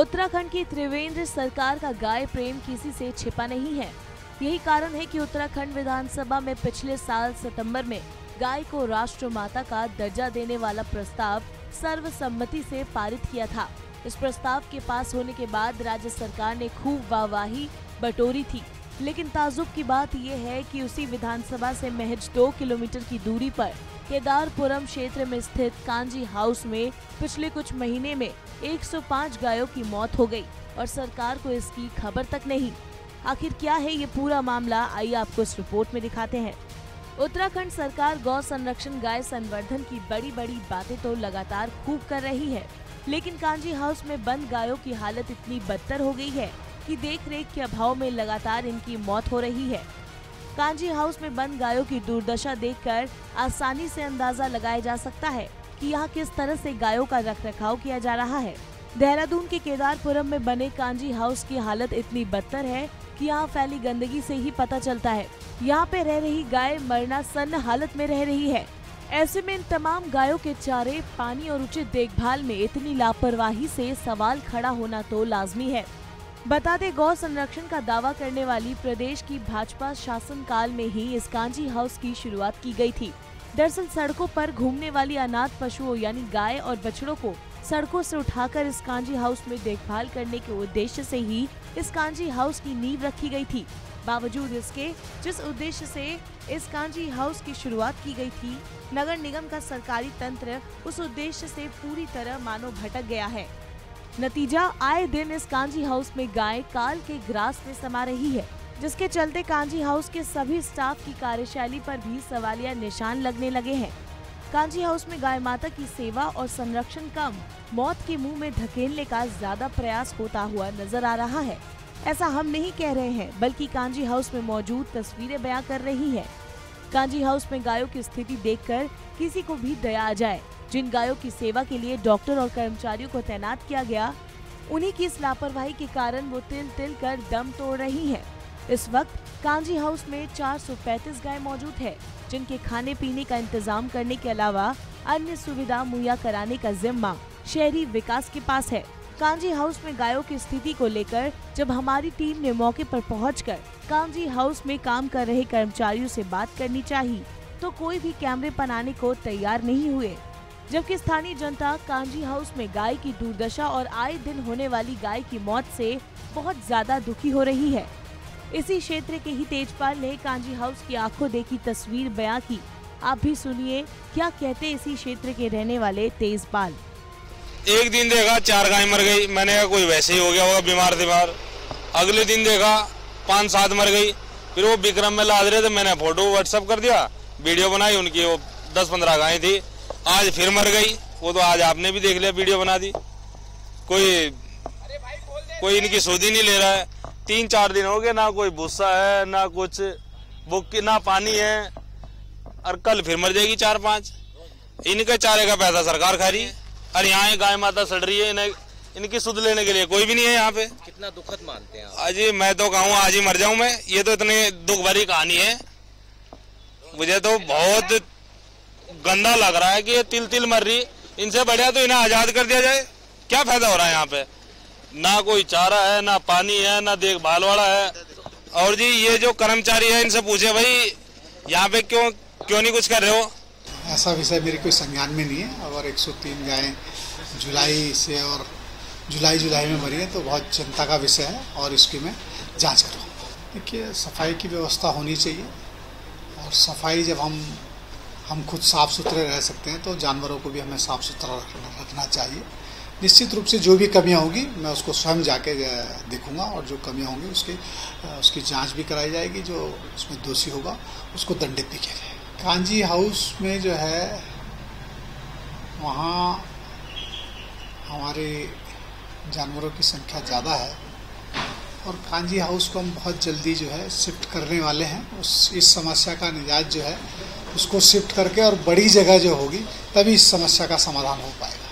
उत्तराखंड की त्रिवेंद्र सरकार का गाय प्रेम किसी से छिपा नहीं है। यही कारण है कि उत्तराखंड विधानसभा में पिछले साल सितंबर में गाय को राष्ट्र माता का दर्जा देने वाला प्रस्ताव सर्वसम्मति से पारित किया था। इस प्रस्ताव के पास होने के बाद राज्य सरकार ने खूब वाहवाही बटोरी थी। लेकिन ताजुब की बात यह है कि उसी विधानसभा से महज दो किलोमीटर की दूरी पर केदारपुरम क्षेत्र में स्थित कांजी हाउस में पिछले कुछ महीने में 105 गायों की मौत हो गई और सरकार को इसकी खबर तक नहीं। आखिर क्या है ये पूरा मामला? आइए आपको इस रिपोर्ट में दिखाते हैं। उत्तराखंड सरकार गौ संरक्षण, गाय संवर्धन की बड़ी बड़ी बातें तो लगातार खूब कर रही है, लेकिन कांजी हाउस में बंद गायों की हालत इतनी बदतर हो गई है। कि देख रेख के अभाव में लगातार इनकी मौत हो रही है। कांजी हाउस में बंद गायों की दुर्दशा देखकर आसानी से अंदाज़ा लगाया जा सकता है कि यहाँ किस तरह से गायों का रख रखाव किया जा रहा है। देहरादून के केदारपुरम में बने कांजी हाउस की हालत इतनी बदतर है कि यहाँ फैली गंदगी से ही पता चलता है। यहाँ पे रह रही गाय मरना सन्न हालत में रह रही है। ऐसे में इन तमाम गायों के चारे, पानी और उचित देखभाल में इतनी लापरवाही से सवाल खड़ा होना तो लाजमी है। बता दें, गौ संरक्षण का दावा करने वाली प्रदेश की भाजपा शासन काल में ही इस कांजी हाउस की शुरुआत की गई थी। दरअसल सड़कों पर घूमने वाली अनाथ पशुओं, यानी गाय और बछड़ों को सड़कों से उठाकर इस कांजी हाउस में देखभाल करने के उद्देश्य से ही इस कांजी हाउस की नींव रखी गई थी। बावजूद इसके, जिस उद्देश्य से इस कांजी हाउस की शुरुआत की गई थी, नगर निगम का सरकारी तंत्र उस उद्देश्य से पूरी तरह मानो भटक गया है। नतीजा आए दिन इस कांजी हाउस में गाय काल के ग्रास में समा रही है, जिसके चलते कांजी हाउस के सभी स्टाफ की कार्यशैली पर भी सवालिया निशान लगने लगे हैं। कांजी हाउस में गाय माता की सेवा और संरक्षण कम मौत के मुँह में धकेलने का ज़्यादा प्रयास होता हुआ नज़र आ रहा है। ऐसा हम नहीं कह रहे हैं, बल्कि कांजी हाउस में मौजूद तस्वीरें बयां कर रही है। कांजी हाउस में गायों की स्थिति देखकर किसी को भी दया आ जाए। जिन गायों की सेवा के लिए डॉक्टर और कर्मचारियों को तैनात किया गया, उन्हीं की इस लापरवाही के कारण वो तिल तिल कर दम तोड़ रही हैं। इस वक्त कांजी हाउस में 435 गाय मौजूद है, जिनके खाने पीने का इंतज़ाम करने के अलावा अन्य सुविधा मुहैया कराने का जिम्मा शहरी विकास के पास है कांजी हाउस में गायों की स्थिति को लेकर जब हमारी टीम ने मौके पर पहुंचकर कांजी हाउस में काम कर रहे कर्मचारियों से बात करनी चाहिए तो कोई भी कैमरे बनाने को तैयार नहीं हुए जबकि स्थानीय जनता कांजी हाउस में गाय की दुर्दशा और आए दिन होने वाली गाय की मौत से बहुत ज़्यादा दुखी हो रही है। इसी क्षेत्र के ही तेजपाल ने कांजी हाउस की आँखों देखी तस्वीर बयां की। आप भी सुनिए, क्या कहते इसी क्षेत्र के रहने वाले तेजपाल? एक दिन देखा चार गाय मर गई, मैंने कहा कोई वैसे ही हो गया होगा बीमार बीमार अगले दिन देखा पाँच सात मर गई, फिर वो विक्रम में लाद रहे थे, मैंने फ़ोटो व्हाट्सअप कर दिया, वीडियो बनाई, उनकी वो दस पंद्रह गाय थी। आज फिर मर गई। वो तो आज आपने भी देख लिया वीडियो बना दी। कोई कोई इनकी सूदी नहीं ले रहा है। तीन चार दिन हो गए ना कोई भूसा है ना कुछ। बुक ना पानी है। और कल फिर मर जाएगी चार पाँच। इनके चारे का पैसा सरकार खा रही है और यहाँ गाय माता सड़ रही है इन्हें इनकी सुध लेने के लिए। कोई भी नहीं है यहाँ पे। कितना दुखद मानते हैं आज मैं तो कहूँ आज ही मर जाऊँ मैं। ये तो इतनी दुख भरी कहानी है। मुझे तो बहुत गंदा लग रहा है कि ये तिल तिल मर रही। इनसे बढ़िया तो इन्हें आज़ाद कर दिया जाए। क्या फ़ायदा हो रहा है यहाँ पे? ना कोई चारा है, ना पानी है, ना देखभाल वाला है। और जी, ये जो कर्मचारी है, इनसे पूछे, भाई, यहाँ पे क्यों क्यों नहीं कुछ कर रहे हो? ऐसा विषय मेरे कोई संज्ञान में नहीं है। अगर 103 गायें जुलाई से और जुलाई जुलाई में मरी है तो बहुत चिंता का विषय है और इसकी मैं जाँच कर रहा हूँ। देखिए, सफ़ाई की व्यवस्था होनी चाहिए। और सफ़ाई जब हम हम खुद साफ़ सुथरे रह सकते हैं तो जानवरों को भी हमें साफ़ सुथरा रखना चाहिए। निश्चित रूप से जो भी कमियाँ होंगी, मैं उसको स्वयं जाके देखूँगा और जो कमियाँ होंगी उसकी उसकी जाँच भी कराई जाएगी, जो उसमें दोषी होगा, उसको दंडित भी किया जाएगा। कांजी हाउस में जो है, वहाँ हमारे जानवरों की संख्या ज़्यादा है और कांजी हाउस को हम बहुत जल्दी जो है, शिफ्ट करने वाले हैं। उस, इस समस्या का निजात जो है उसको शिफ्ट करके और बड़ी जगह जो होगी, तभी इस समस्या का समाधान हो पाएगा।